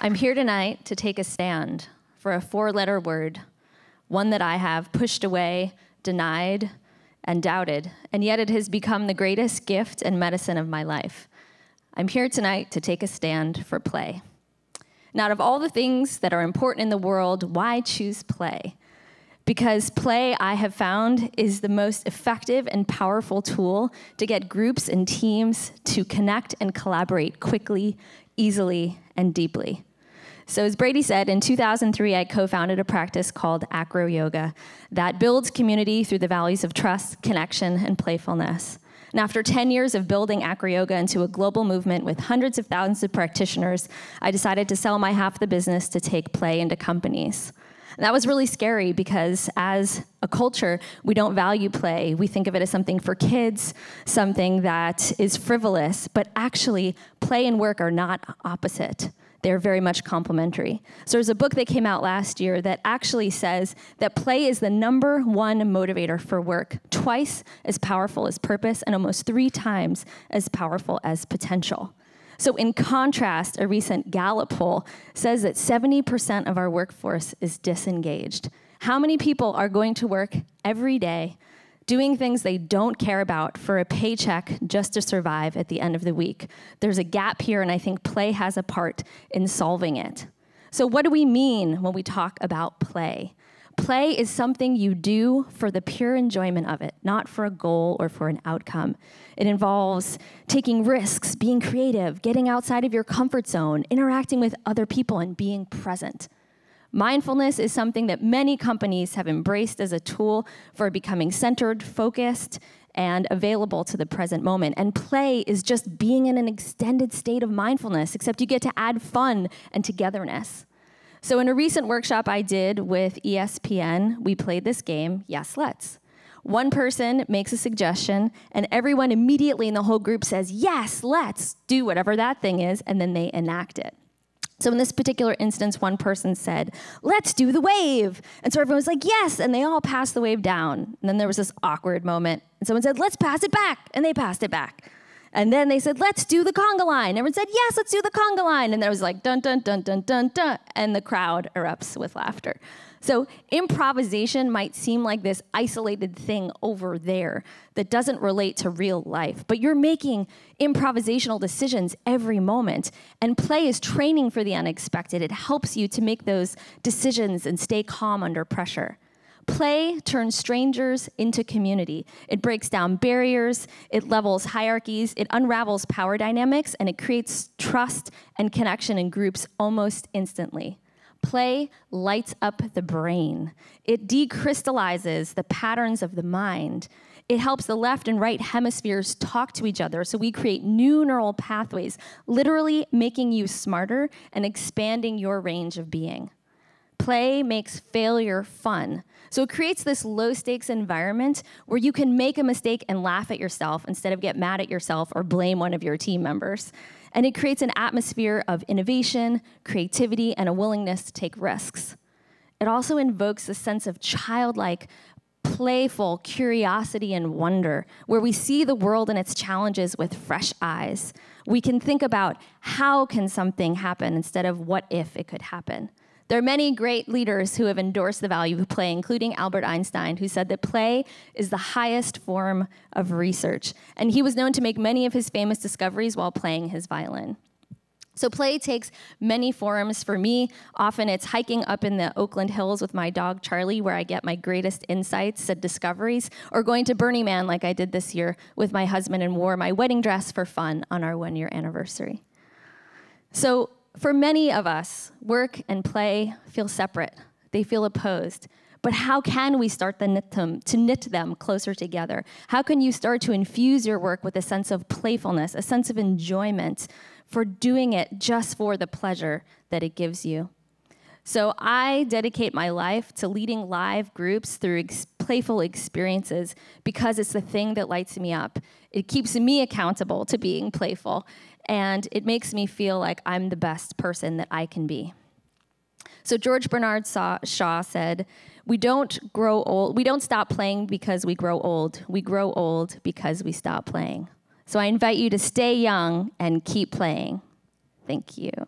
I'm here tonight to take a stand for a four letter word, one that I have pushed away, denied, and doubted, and yet it has become the greatest gift and medicine of my life. I'm here tonight to take a stand for play. Now, out of all the things that are important in the world, why choose play? Because play, I have found, is the most effective and powerful tool to get groups and teams to connect and collaborate quickly, easily, and deeply. So, as Brady said, in 2003, I co founded a practice called AcroYoga that builds community through the values of trust, connection, and playfulness. And after 10 years of building AcroYoga into a global movement with hundreds of thousands of practitioners, I decided to sell my half the business to take play into companies. And that was really scary because as a culture, we don't value play. We think of it as something for kids, something that is frivolous, but actually, play and work are not opposite they're very much complementary. So there's a book that came out last year that actually says that play is the number one motivator for work, twice as powerful as purpose and almost three times as powerful as potential. So, in contrast, a recent Gallup poll says that 70% of our workforce is disengaged. How many people are going to work every day doing things they don't care about for a paycheck just to survive at the end of the week. There's a gap here, and I think play has a part in solving it. So, what do we mean when we talk about play? Play is something you do for the pure enjoyment of it, not for a goal or for an outcome. It involves taking risks, being creative, getting outside of your comfort zone, interacting with other people, and being present. Mindfulness is something that many companies have embraced as a tool for becoming centered, focused, and available to the present moment. And play is just being in an extended state of mindfulness, except you get to add fun and togetherness. So, in a recent workshop I did with ESPN, we played this game, Yes, Let's. One person makes a suggestion, and everyone immediately in the whole group says, Yes, let's do whatever that thing is, and then they enact it. So in this particular instance, one person said, let's do the wave. And so everyone was like, yes. And they all passed the wave down. And then there was this awkward moment. And someone said, let's pass it back. And they passed it back. And then they said, let's do the conga line. Everyone said, yes, let's do the conga line. And there was like, dun, dun, dun, dun, dun, dun. And the crowd erupts with laughter. So, improvisation might seem like this isolated thing over there that doesn't relate to real life, but you're making improvisational decisions every moment. And play is training for the unexpected. It helps you to make those decisions and stay calm under pressure. Play turns strangers into community. It breaks down barriers, it levels hierarchies, it unravels power dynamics, and it creates trust and connection in groups almost instantly. Play lights up the brain. It decrystallizes the patterns of the mind. It helps the left and right hemispheres talk to each other, so we create new neural pathways, literally making you smarter and expanding your range of being. Play makes failure fun. So it creates this low stakes environment where you can make a mistake and laugh at yourself instead of get mad at yourself or blame one of your team members. And it creates an atmosphere of innovation, creativity, and a willingness to take risks. It also invokes a sense of childlike, playful curiosity and wonder, where we see the world and its challenges with fresh eyes. We can think about how can something happen instead of what if it could happen. There are many great leaders who have endorsed the value of play, including Albert Einstein, who said that play is the highest form of research. And he was known to make many of his famous discoveries while playing his violin. So, play takes many forms. For me, often it's hiking up in the Oakland Hills with my dog Charlie, where I get my greatest insights and discoveries, or going to Burning Man like I did this year with my husband and wore my wedding dress for fun on our one year anniversary. So, for many of us, work and play feel separate, they feel opposed. But how can we start them, to knit them closer together? How can you start to infuse your work with a sense of playfulness, a sense of enjoyment for doing it just for the pleasure that it gives you? So I dedicate my life to leading live groups through playful experiences because it's the thing that lights me up. It keeps me accountable to being playful and it makes me feel like I'm the best person that I can be. So George Bernard Shaw said, "We don't grow old. We don't stop playing because we grow old. We grow old because we stop playing." So I invite you to stay young and keep playing. Thank you.